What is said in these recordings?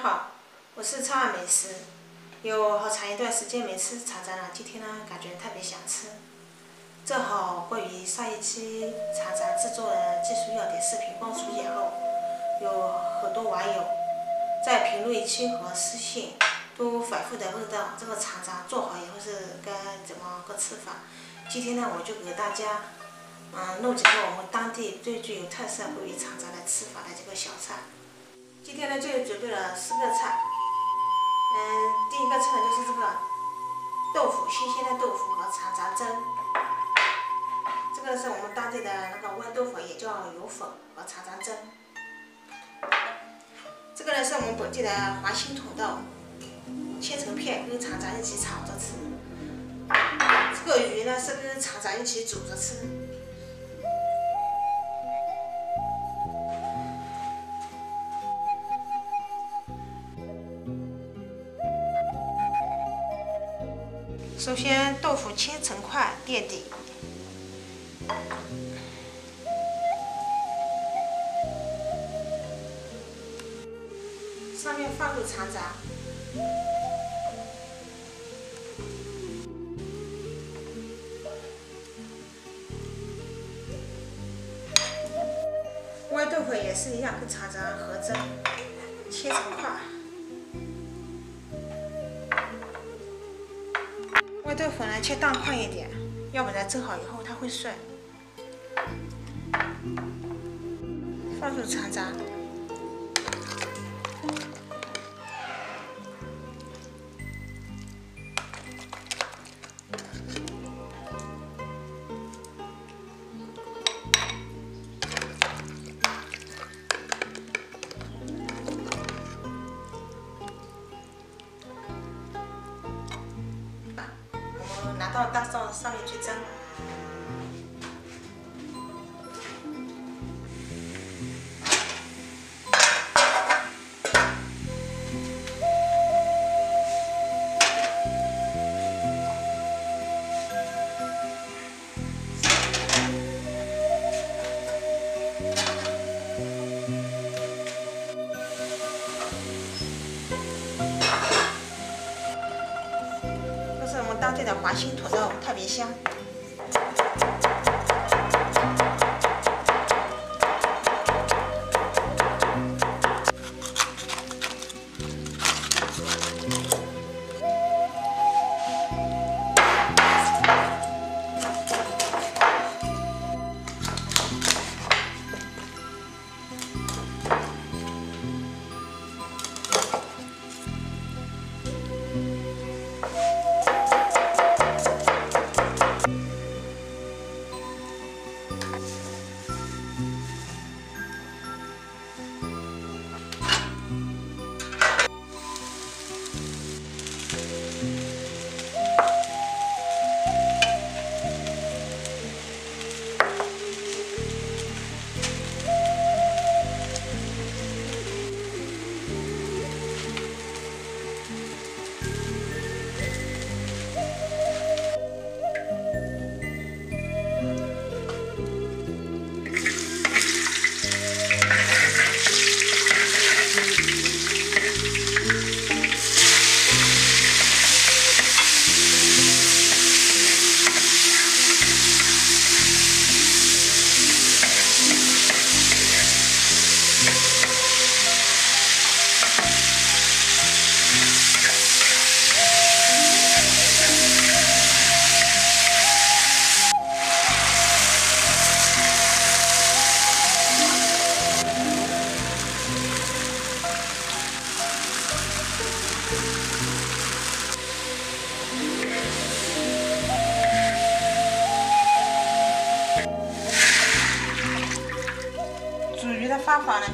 好我是超爱美食，有好长一段时间没吃茶碴了，今天呢感觉特别想吃。正好关于上一期茶碴制作的技术要点视频播出以后，有很多网友在评论区和私信都反复的问到这个茶碴做好以后是该怎么个吃法。今天呢我就给大家嗯弄几个我们当地最具有特色关于茶碴的吃法的几个小菜。今天呢就准备了四个菜。嗯，第一个菜就是这个豆腐，新鲜的豆腐和茶杂蒸。这个是我们当地的那个豌豆粉，也叫油粉和茶杂蒸。这个呢是我们本地的华兴土豆，切成片跟茶杂一起炒着吃。这个鱼呢是跟茶杂一起煮着吃。首先，豆腐切成块垫底，上面放入茶杂，豌豆腐也是一样，跟茶杂合蒸，切成块。豌豆腐呢，切大块一点，要不然蒸好以后它会碎。放入茶渣。去蒸。当地的华兴土豆特别香。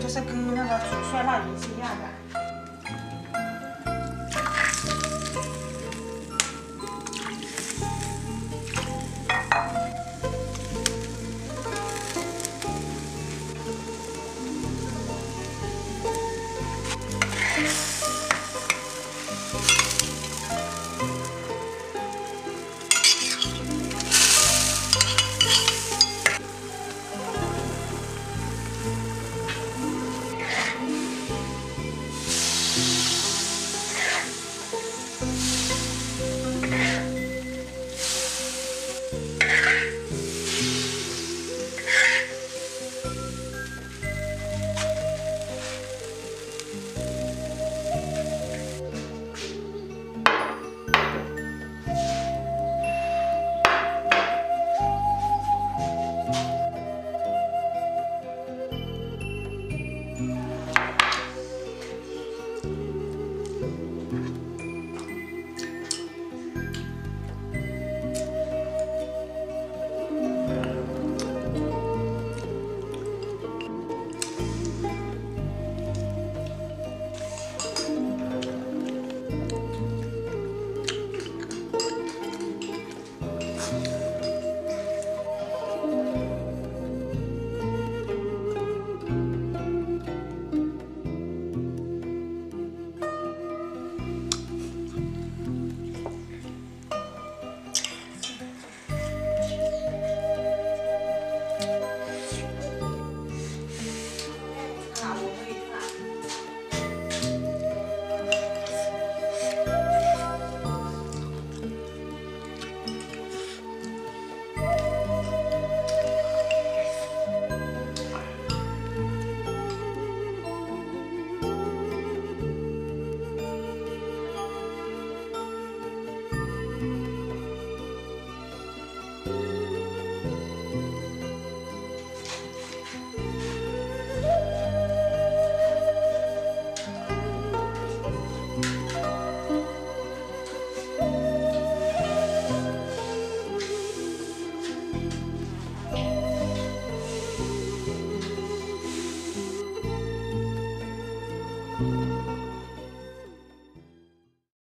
就是跟那个煮酸辣鱼是一样的。